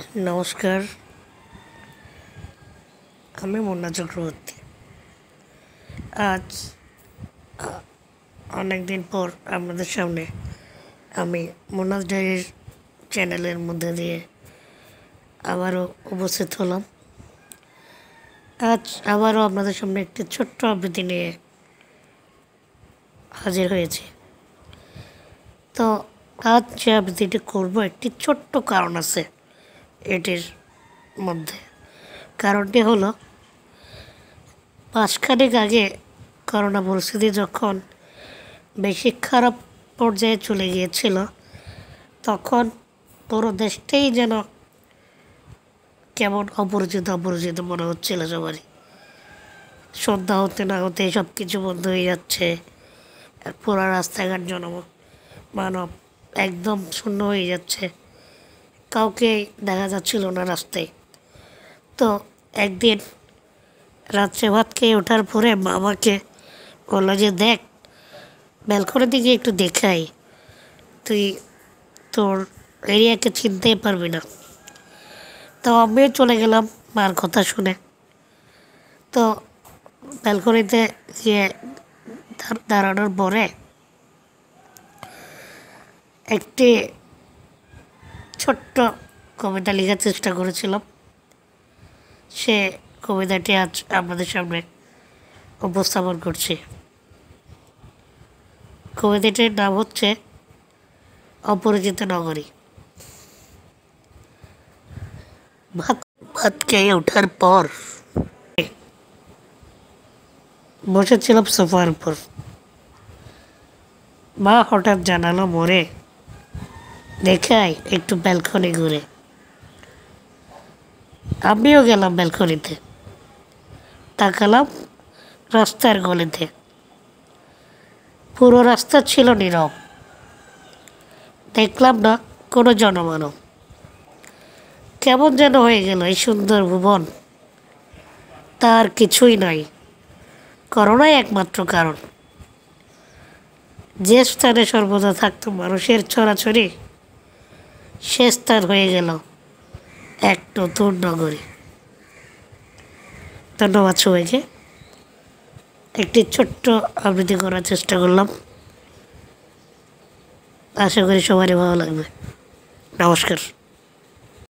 নমস্কার। আমি মুন্না চক্রবর্তী আজ অনেক দিন পর আপনাদের সামনে আমি মুন্নাজ ডায়েরির চ্যানেলের মধ্যে দিয়ে আবারও উপস্থিত হলাম। আজ আবারও আপনাদের সামনে একটি ছোট্ট আবৃত্তি নিয়ে হাজির হয়েছি। তো আজ যে আবৃত্তিটি করব, একটি ছোট্ট কারণ আছে। এটির মধ্যে। কারণটি হলো মাসখানেক আগে করোনা পরিস্থিতি যখন বেশি খারাপ পর্যায়ে চলে গিয়েছিল, তখন পুরো দেশটাই যেন কেমন অপরিচিত অপরিচিত মনে হচ্ছিল সবারই। সন্ধ্যা হতে না হতে সব কিছু বন্ধ হয়ে যাচ্ছে পুরো রাস্তাঘাট জন মানব একদম শূন্য হয়ে যাচ্ছে। কাউকে দেখা যাচ্ছিল না রাস্তায়। তো একদিন রাত্রে ভাত খেয়ে ওঠার পরে মামাকে বলল যে, দেখ ব্যালকনি দিকে একটু দেখাই তুই তোর এরিয়াকে চিনতেই পারবি না। তো আমিও চলে গেলাম মার কথা শুনে। তো ব্যালকনিতে গিয়ে দাঁড়ানোর পরে একটি ছোট্ট কবিতা লেখার চেষ্টা করেছিলাম। সে কবিতাটি আজ আপনাদের সামনে উপস্থাপন করছি। কবিতাটির নাম হচ্ছে অপরিচিত নগরী। ভাত ভাত খেয়ে ওঠার পর বসেছিলাম সোফার উপর। মা হঠাৎ জানালো, মোরে দেখাই একটু ব্যালকনি ঘুরে। আমিও গেলাম ব্যালকনিতে। তাকালাম রাস্তার গলিতে। পুরো রাস্তা ছিল নীরব। দেখলাম না কোনো জনমানব। কেমন যেন হয়ে গেল এই সুন্দর ভুবন। তার কিছুই নাই। করোনাই একমাত্র কারণ। যে স্থানে সর্বদা থাকতো মানুষের ছড়াছড়ি সে তার হয়ে গেল এক নতুন নগরী ধন্যবাদ সবাইকে। একটি ছোট্ট আবৃত্তি করার চেষ্টা করলাম। আশা করি সবারই ভালো লাগবে। নমস্কার।